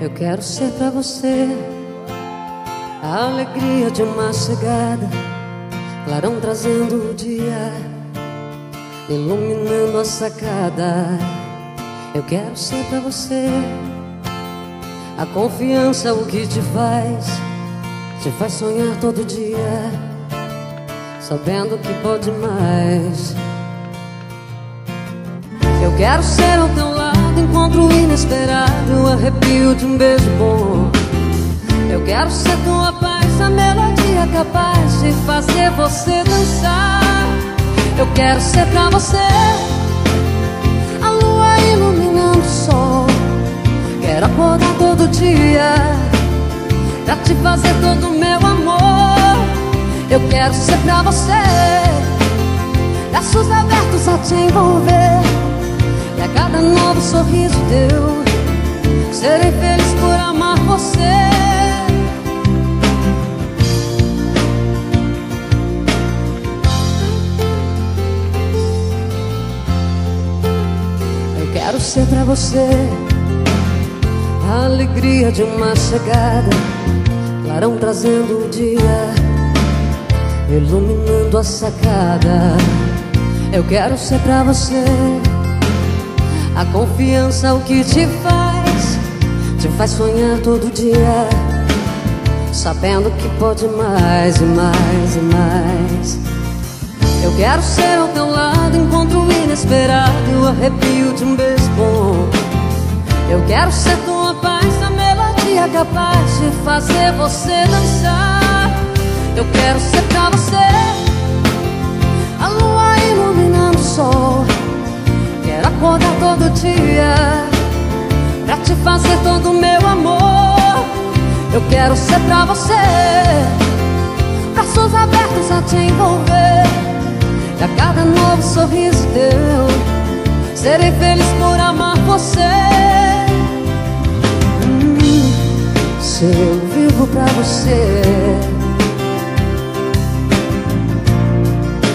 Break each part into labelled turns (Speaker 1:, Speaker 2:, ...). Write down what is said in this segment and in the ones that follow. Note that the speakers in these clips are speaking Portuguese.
Speaker 1: Eu quero ser pra você a alegria de uma chegada, clarão trazendo o dia, iluminando a sacada. Eu quero ser pra você a confiança, o que te faz, te faz sonhar todo dia, sabendo que pode mais. Eu quero ser ao teu lado, encontro inesperado, arrepio de um beijo bom. Eu quero ser tua paz, a melodia capaz de fazer você dançar. Eu quero ser pra você a lua iluminando o sol. Quero acordar todo dia pra te fazer todo o meu amor. Eu quero ser pra você braços abertos a te envolver cada novo sorriso teu Serei feliz por amar você. Eu quero ser pra você A alegria de uma chegada Clarão trazendo o dia Iluminando a sacada. Eu quero ser pra você a confiança o que te faz Te faz sonhar todo dia Sabendo que pode mais e mais e mais. Eu quero ser ao teu lado Encontro inesperado e o arrepio de um beijo bom. Eu quero ser tua paz A melodia capaz de fazer você dançar. Eu quero ser pra você fazer todo o meu amor. Eu quero ser pra você Braços abertos a te envolver. E a cada novo sorriso teu Serei feliz por amar você. Hum, Se eu vivo pra você.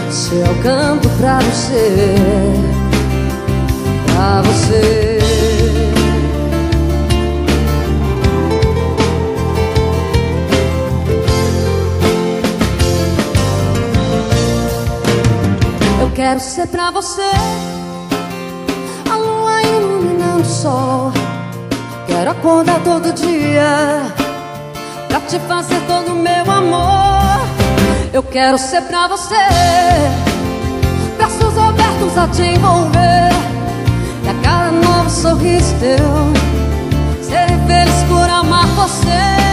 Speaker 1: Se eu canto pra você. Pra você. quero ser pra você. A lua iluminando o sol. Quero acordar todo dia Pra te fazer todo o meu amor. Eu quero ser pra você. Braços abertos a te envolver. E a cada novo sorriso teu Serei feliz por amar você.